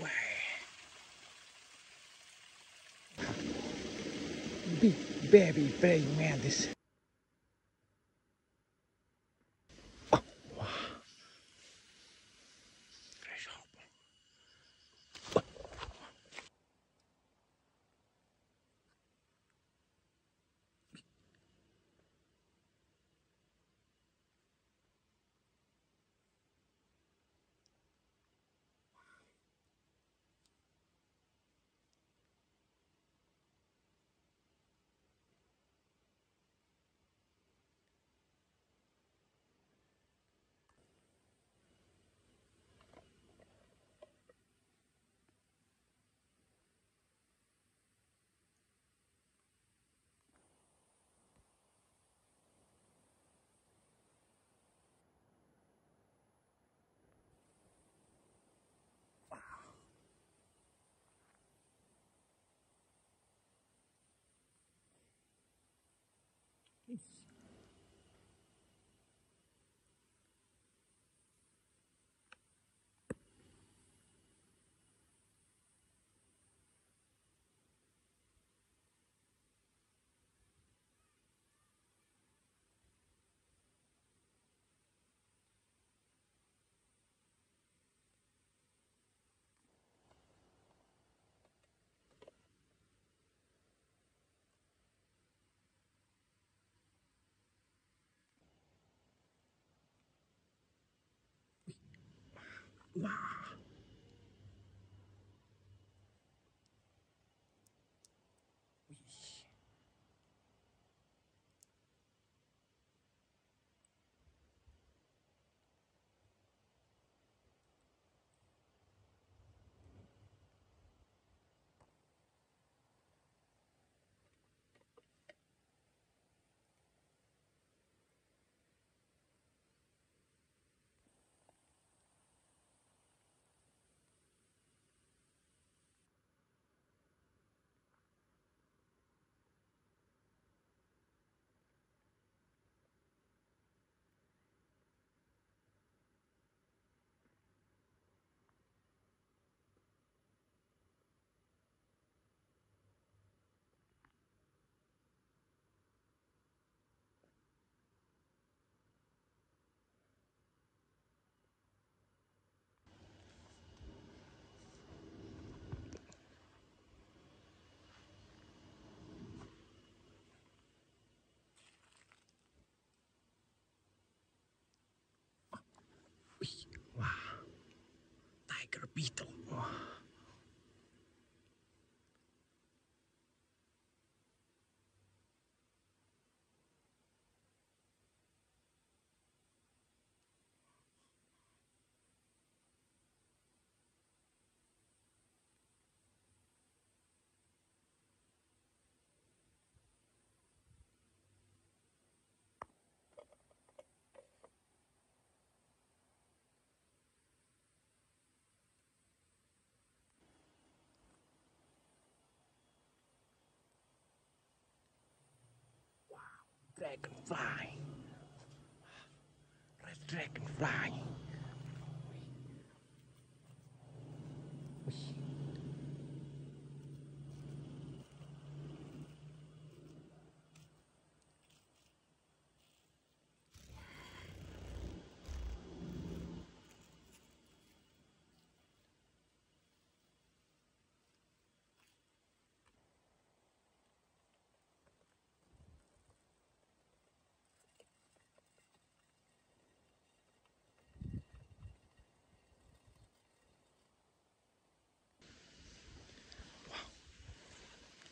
Wow. Big baby praying mantis. Wow. Wow. Tiger beetle. Dragonfly. Red dragonfly.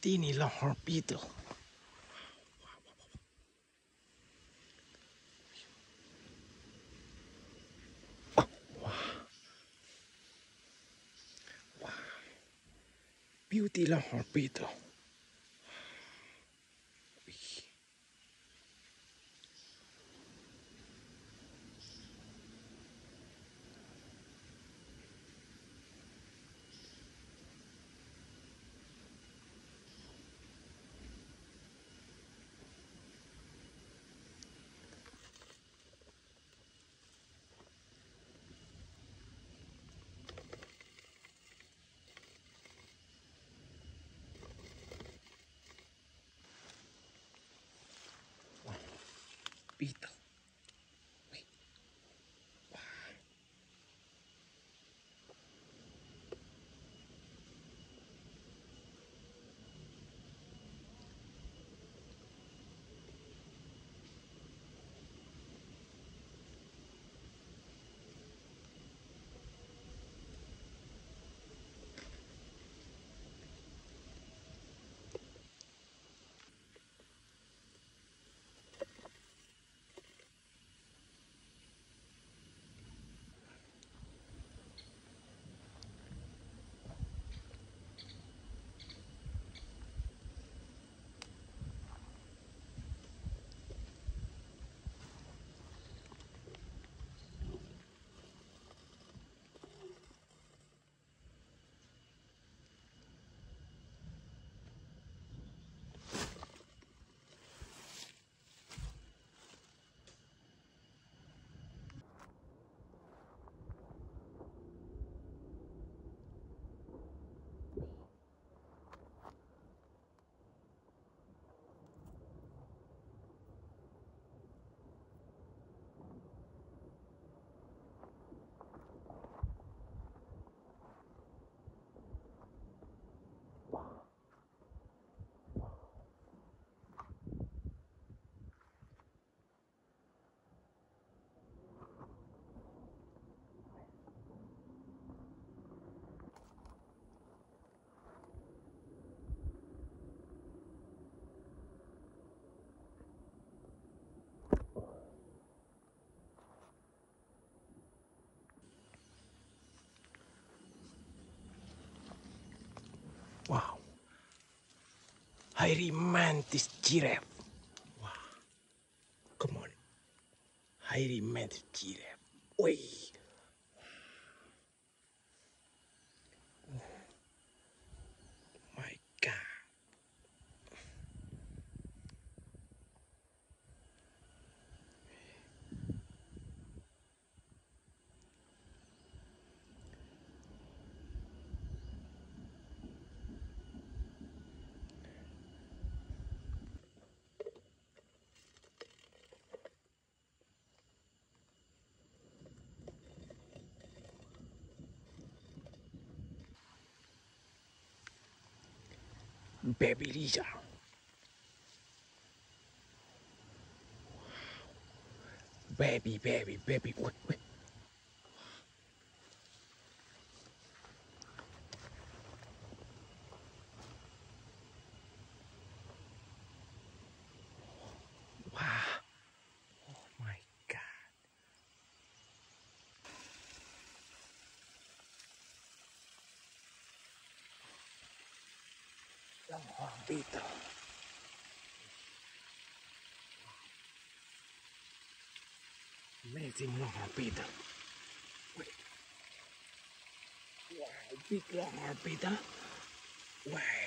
Teeny longhorn beetle. Oh, wow. Wow. Beauty longhorn beetle. beetle. Wait. I remember this giraffe. Wow. Come on. I remember this giraffe. Oi. Baby Lisa. Baby, baby, baby. Wait, wait. Longhorn beetle. Amazing longhorn beetle. Wait. Wow, big beetle. Wow. Wow.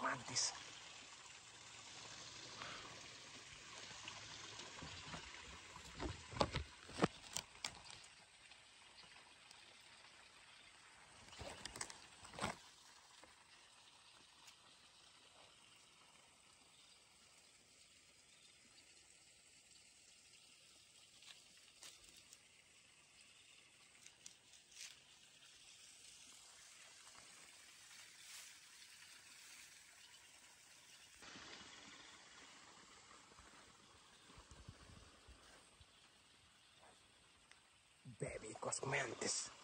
of. Cosmantis. was mantis. And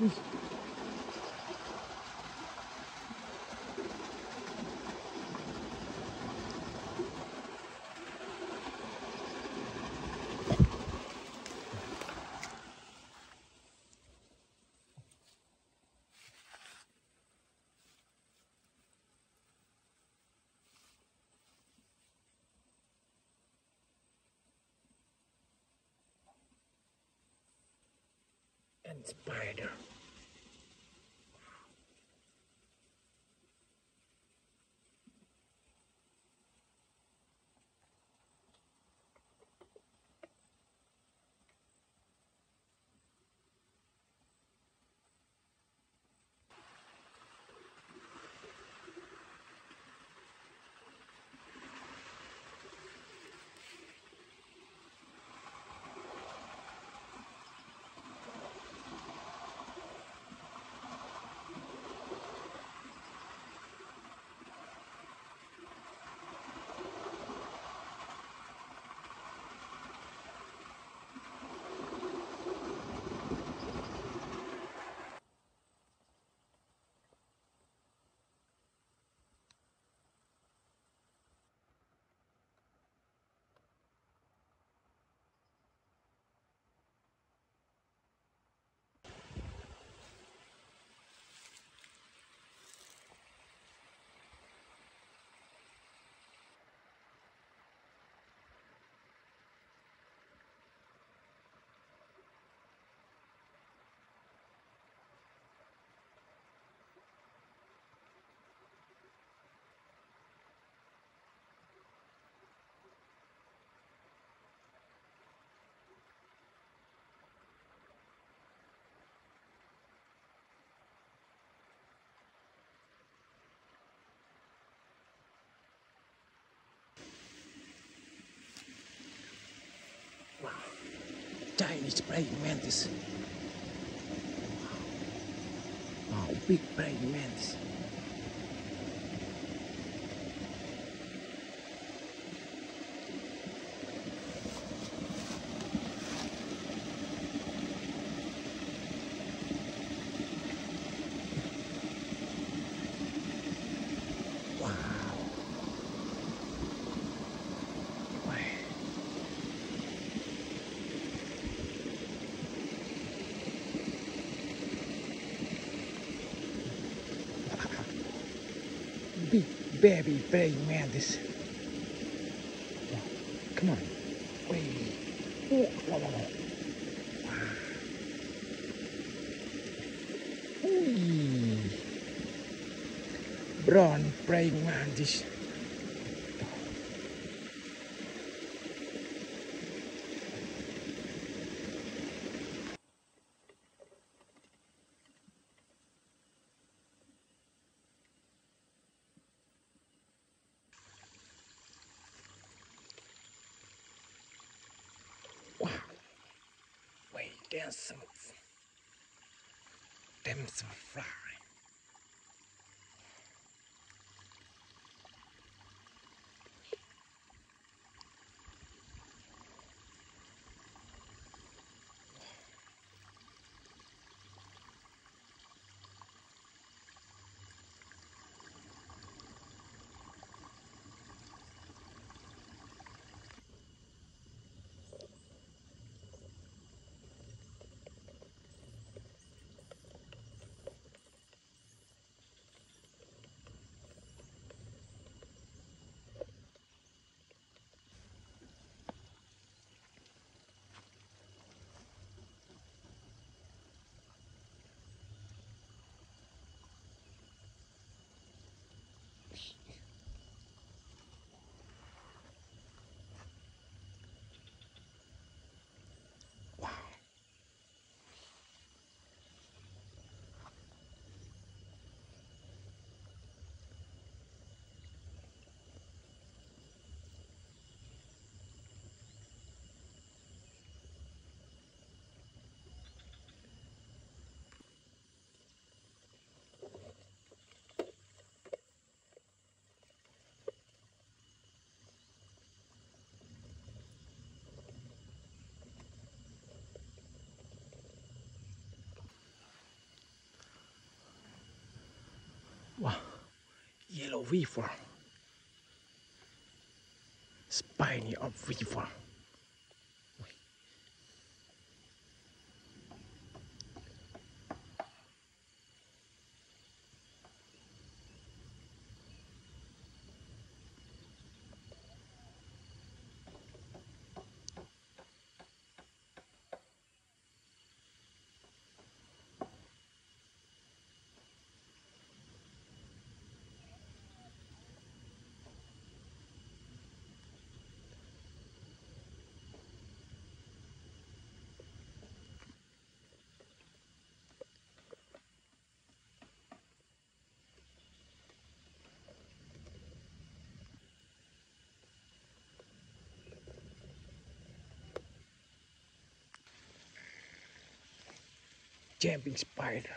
and spider. Chinese praying mantis. Wow, big praying mantis. Baby praying mantis. Come on. Wait. Oh, wow, wow, wow. Wow. Whee. Brown praying mantis. Wow. There's some. Damselfly. Yellow weaver. Spiny orb weaver. Jumping spider.